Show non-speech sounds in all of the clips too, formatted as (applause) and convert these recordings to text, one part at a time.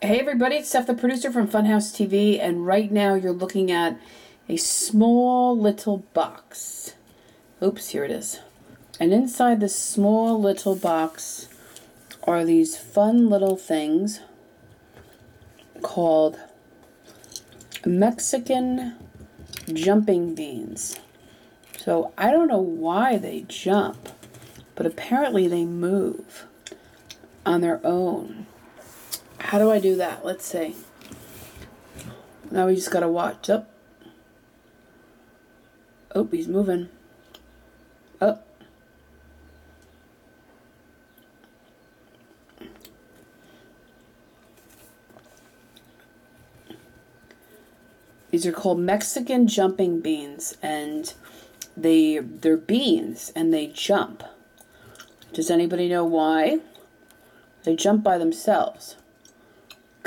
Hey everybody, it's Steph the producer from Funhouse TV, and right now you're looking at a small little box. Oops, here it is. And inside this small little box are these fun little things called Mexican jumping beans. So I don't know why they jump, but apparently they move on their own. How do I do that? Let's see. Now we just gotta watch. Up. Oh. he's moving. Up. These are called Mexican jumping beans, and they they're beans and they jump. Does anybody know why? They jump by themselves.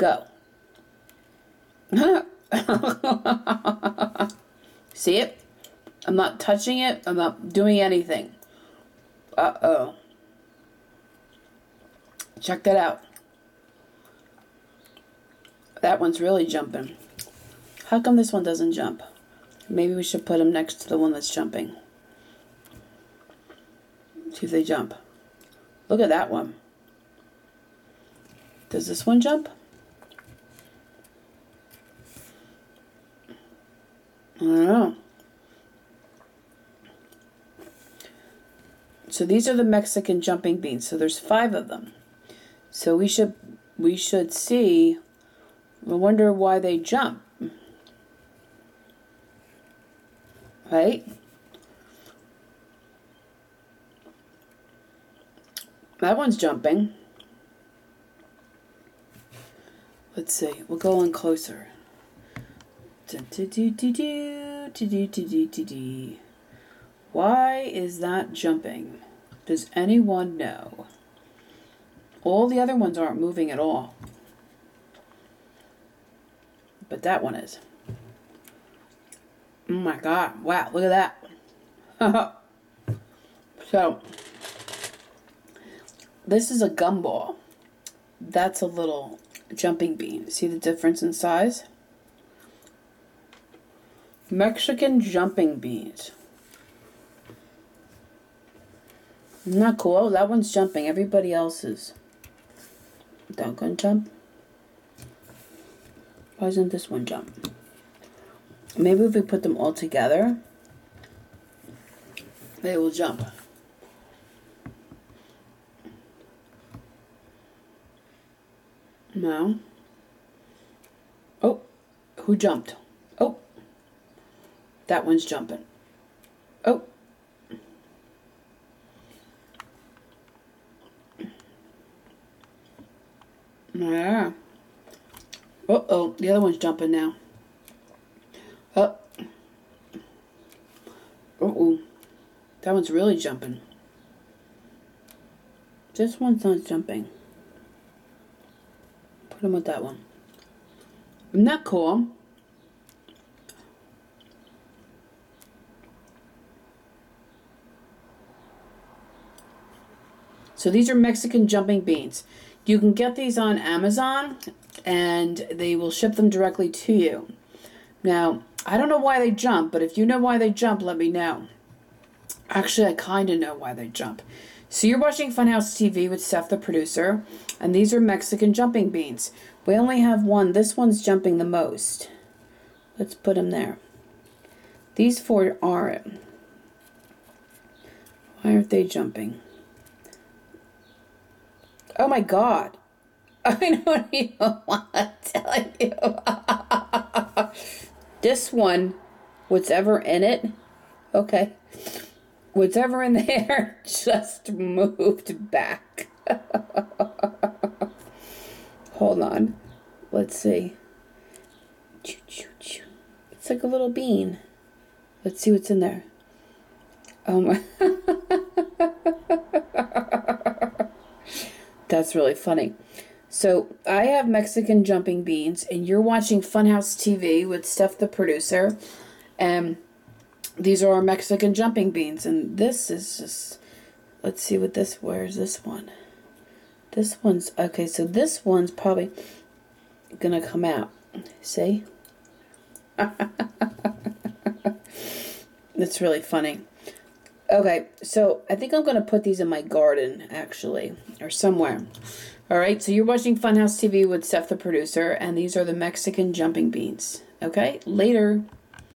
Go. (laughs) See it? I'm not touching it. I'm not doing anything. Uh-oh. Check that out. That one's really jumping. How come this one doesn't jump? Maybe we should put them next to the one that's jumping. See if they jump. Look at that one. Does this one jump? Don't know. So these are the Mexican jumping beans. So there's five of them. So we should we should see. I wonder why they jump. Right? That one's jumping. Let's see. We'll go in closer. Why is that jumping? Does anyone know? All the other ones aren't moving at all. But that one is. Oh my god. Wow, look at that. so, this is a gumball. That's a little jumping bean. See the difference in size? Mexican jumping beans. Not cool. Oh, that one's jumping. Everybody else is. That gonna jump? Why doesn't this one jump? Maybe if we put them all together, they will jump. No. Oh, who jumped? That one's jumping. Oh. Yeah. Uh oh, the other one's jumping now. Uh oh. That one's really jumping. This one's not jumping. Put him with that one. Isn't that cool? So these are Mexican jumping beans. You can get these on Amazon and they will ship them directly to you. Now, I don't know why they jump, but if you know why they jump, let me know. Actually, I kind of know why they jump. So you're watching Funhouse TV with Seth, the producer, and these are Mexican jumping beans. We only have one. This one's jumping the most. Let's put him there. These four aren't. Why aren't they jumping? Oh my god. (laughs) I don't even want to tell you. (laughs) this one, what's ever in it, okay, what's ever in there (laughs) just moved back. Hold on. Let's see. It's like a little bean. Let's see what's in there. Oh um, my. That's really funny. So I have Mexican jumping beans, and you're watching Funhouse TV with Steph, the producer, and these are our Mexican jumping beans. And this is just, let's see what this. Where's this one? This one's okay. So this one's probably gonna come out. See? (laughs) That's really funny. Okay, so I think I'm gonna put these in my garden actually, or somewhere. All right, so you're watching Funhouse TV with Steph, the producer, and these are the Mexican jumping beans. Okay, later.